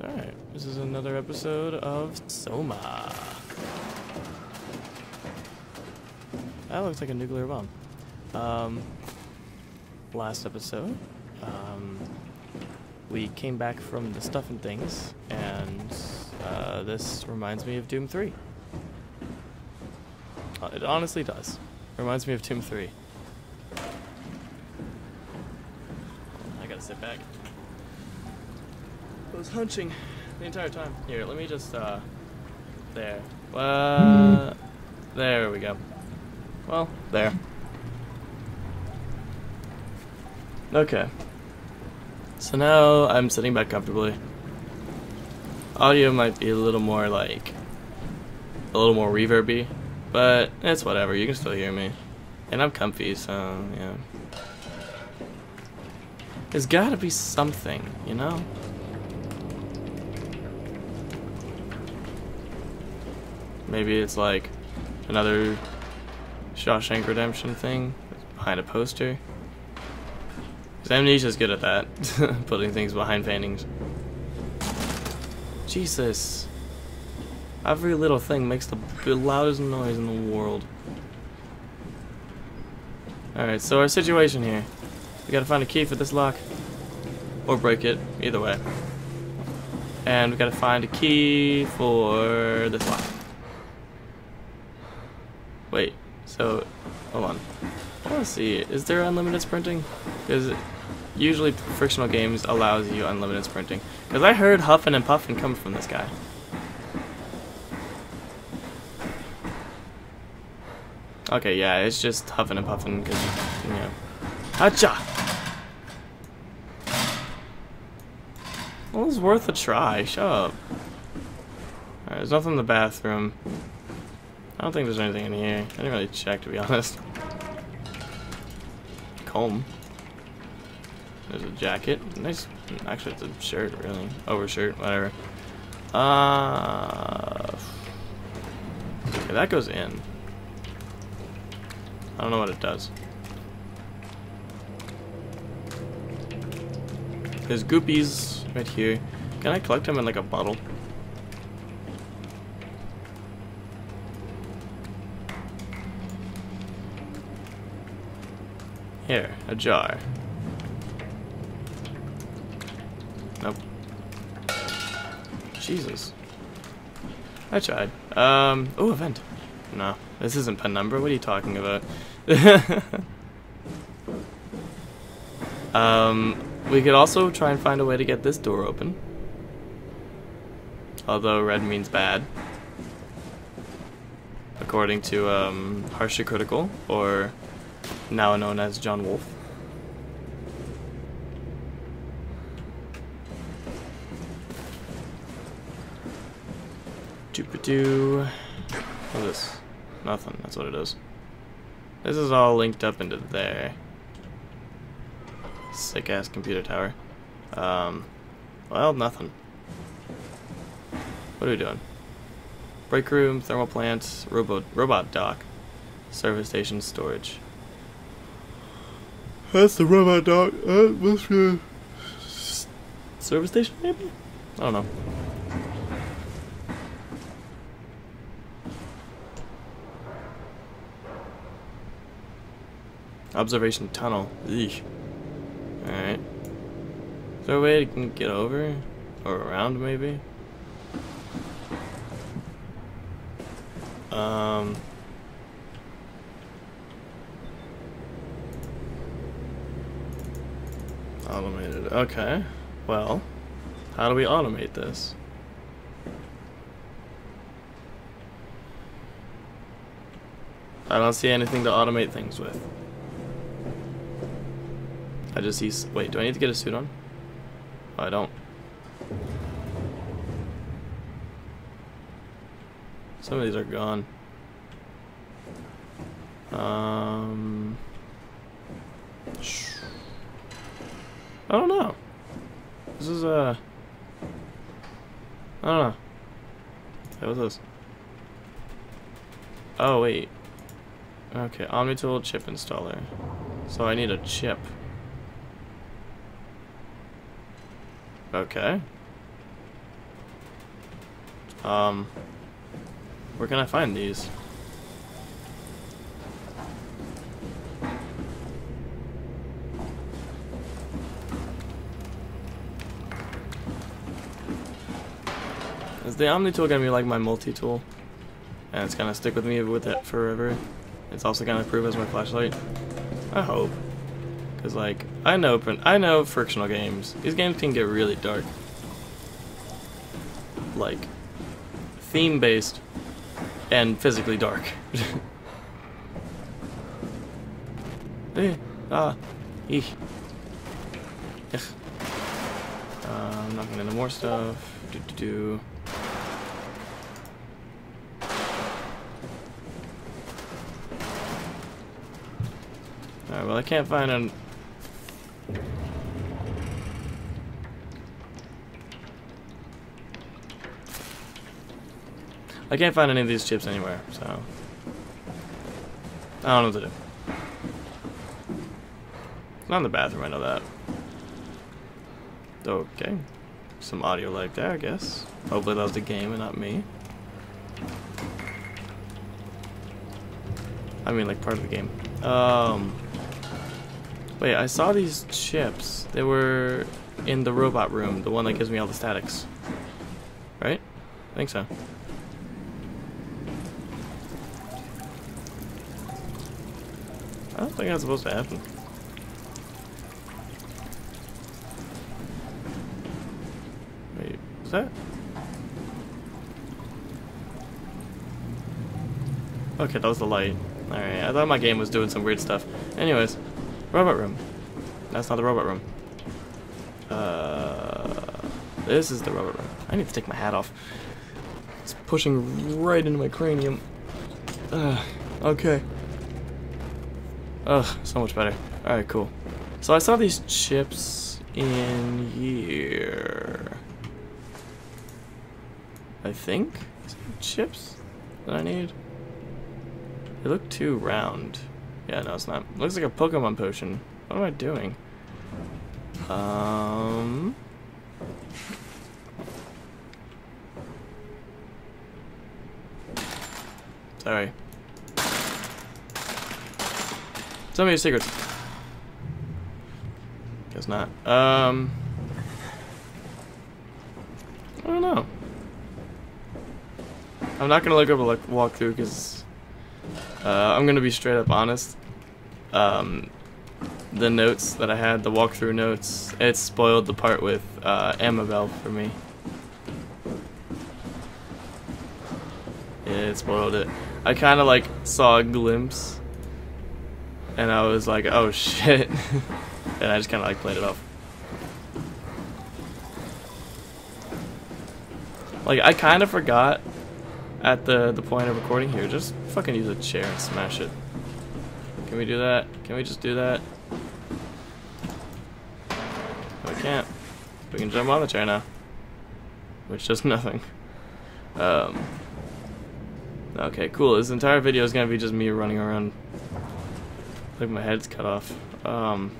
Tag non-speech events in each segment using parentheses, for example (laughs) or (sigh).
Alright, this is another episode of Soma. That looks like a nuclear bomb. Um, last episode, um, we came back from the stuff and things, and uh, this reminds me of Doom 3. Uh, It honestly does. Reminds me of Doom 3. I gotta sit back. I was hunching the entire time. Here, let me just, uh, there. Uh, there we go. Well, there. Okay. So now I'm sitting back comfortably. Audio might be a little more like, a little more reverby, but it's whatever, you can still hear me. And I'm comfy, so, yeah. There's gotta be something, you know? Maybe it's like another Shawshank Redemption thing behind a poster. Because Amnesia's good at that, (laughs) putting things behind paintings. Jesus. Every little thing makes the loudest noise in the world. Alright, so our situation here. We gotta find a key for this lock. Or break it, either way. And we gotta find a key for this lock. Wait, so, hold on. I wanna see, is there unlimited sprinting? Because usually frictional games allows you unlimited sprinting. Because I heard huffing and puffing come from this guy. Okay, yeah, it's just huffing and puffing because, you know. Hacha! Well, it was worth a try. Shut up. There's nothing in the bathroom. I don't think there's anything in here. I didn't really check, to be (laughs) honest. Comb. There's a jacket. Nice. Actually, it's a shirt, really. Overshirt, whatever. Uh. Okay, that goes in. I don't know what it does. There's goopies right here. Can I collect them in like a bottle? Here, a jar. Nope. Jesus. I tried. Um, oh, a vent. No, this isn't penumbra. What are you talking about? (laughs) um, we could also try and find a way to get this door open. Although red means bad. According to, um, Harshly Critical, or now known as John Wolfe. Doop-a-doo. What's this? Nothing, that's what it is. This is all linked up into there. Sick ass computer tower. Um, well, nothing. What are we doing? Break room, thermal plant, robot, robot dock, service station, storage. That's the robot dog. Uh, be a service station, maybe? I don't know. Observation tunnel. Eesh. Alright. Is there a way to get over? Or around, maybe? Um... Automated. Okay. Well, how do we automate this? I don't see anything to automate things with. I just see. Wait, do I need to get a suit on? Oh, I don't. Some of these are gone. Um. I don't know. This is uh. I don't know. Hey, what's this? Oh wait. Okay, Omnitool chip installer. So I need a chip. Okay. Um, where can I find these? The Omni tool gonna be like my multi tool? And it's gonna stick with me with it forever? It's also gonna prove as my flashlight? I hope. Cause like, I know, I know frictional games. These games can get really dark. Like, theme based and physically dark. (laughs) eh, ah, eek. Uh, I'm not gonna into more stuff. Do do do. Well I can't find an... I can't find any of these chips anywhere, so... I don't know what to do. It's not in the bathroom, I know that. Okay. Some audio like there, I guess. Hopefully that was the game and not me. I mean, like, part of the game. Um... Wait, I saw these chips. They were in the robot room, the one that gives me all the statics. Right? I think so. I don't think that's supposed to happen. Wait, is that? Okay, that was the light. Alright, I thought my game was doing some weird stuff. Anyways. Robot room. That's not the robot room. Uh, this is the robot room. I need to take my hat off. It's pushing right into my cranium. Uh, okay. Ugh, so much better. Alright, cool. So I saw these chips in here. I think? chips that I need? They look too round. Yeah, no, it's not. looks like a Pokemon potion. What am I doing? Um... Sorry. Tell me your secrets. Guess not. Um... I don't know. I'm not gonna look up a walkthrough because uh, I'm gonna be straight up honest um, the notes that I had, the walkthrough notes, it spoiled the part with uh, Amabel for me. It spoiled it. I kind of like saw a glimpse, and I was like, oh shit, (laughs) and I just kind of like played it off. Like, I kind of forgot at the, the point of recording here, just fucking use a chair and smash it. Can we do that? Can we just do that? No, we can't. We can jump on the chair now. Which does (laughs) nothing. Um, okay, cool. This entire video is gonna be just me running around. Like my head's cut off. Um,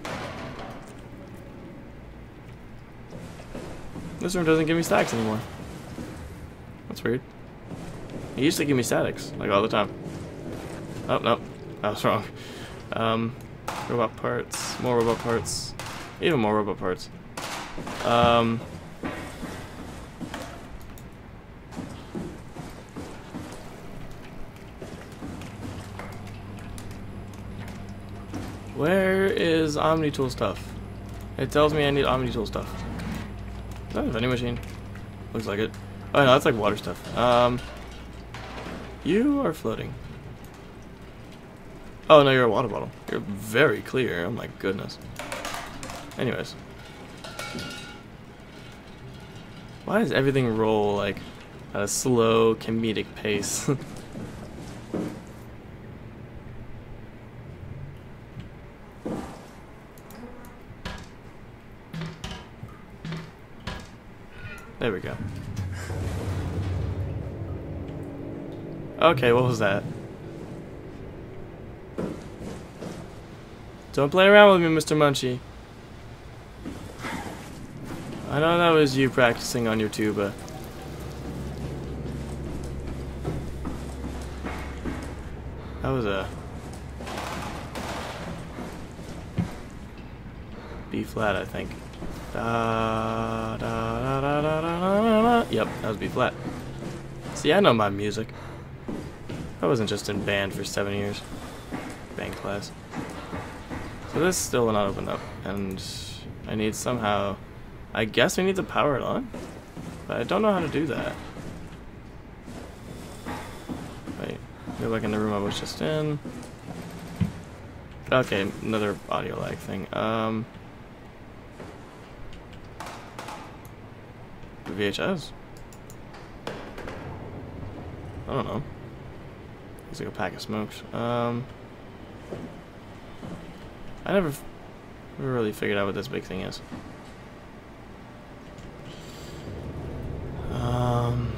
this room doesn't give me stacks anymore. That's weird. It used to give me statics, like all the time. Oh, no. I was wrong. Um, robot parts, more robot parts, even more robot parts. Um, where is Omnitool stuff? It tells me I need Omnitool stuff. Is that a vending machine? Looks like it. Oh no, that's like water stuff. Um, you are floating. Oh, no, you're a water bottle. You're very clear. Oh, my goodness. Anyways. Why does everything roll, like, at a slow, comedic pace? (laughs) Okay, what was that? Don't play around with me, Mr. Munchie. I know that was you practicing on your tuba. That was a... B-flat, I think. Da, da, da, yep, that was B-flat. See, I know my music. I wasn't just in band for seven years. Band class. So this still will not open up, and I need somehow... I guess we need to power it on? But I don't know how to do that. Wait, go back in the room I was just in. Okay, another audio lag thing. Um... VHS? I don't know. Looks like a pack of smokes. Um, I never, never really figured out what this big thing is. Um,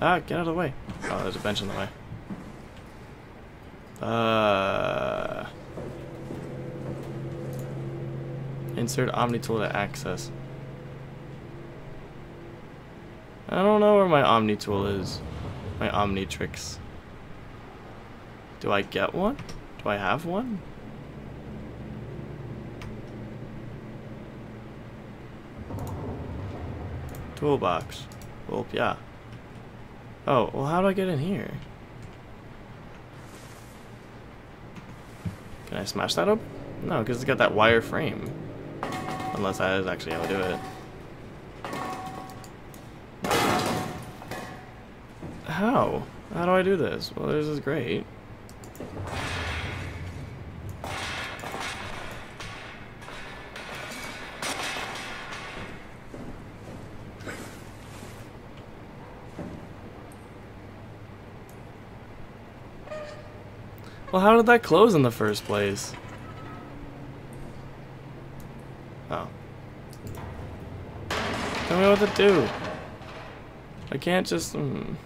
ah, get out of the way. Oh, there's a bench in the way. Uh, insert Omni tool to access. I don't know where my Omni tool is. My Omnitrix. Do I get one? Do I have one? Toolbox. Well, yeah. Oh, well how do I get in here? Can I smash that up? No, because it's got that wire frame. Unless that is actually how I do it. How? How do I do this? Well, this is great. Well, how did that close in the first place? Oh. Tell me what to do. I can't just... Mm.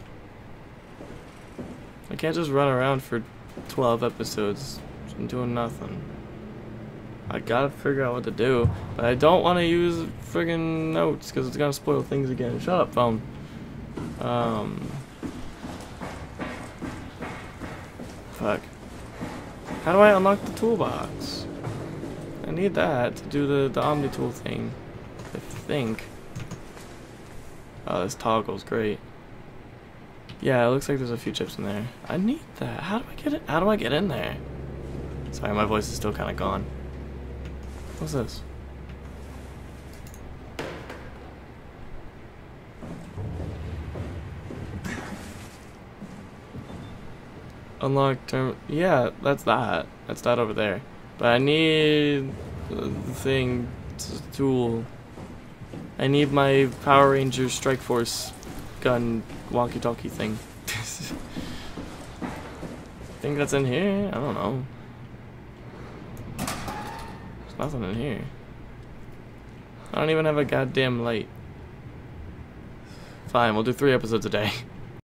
Can't just run around for 12 episodes doing nothing. I gotta figure out what to do, but I don't want to use friggin' notes because it's gonna spoil things again. Shut up, phone. Um. Fuck. How do I unlock the toolbox? I need that to do the, the Omni tool thing. I think. Oh, this toggle's great. Yeah, it looks like there's a few chips in there. I need that. How do I get it? How do I get in there? Sorry, my voice is still kind of gone. What's this? (laughs) Unlock term. Yeah, that's that. That's that over there. But I need the thing, tool. I need my Power Ranger Strike Force gun walkie-talkie thing. (laughs) think that's in here? I don't know. There's nothing in here. I don't even have a goddamn light. Fine, we'll do three episodes a day. (laughs)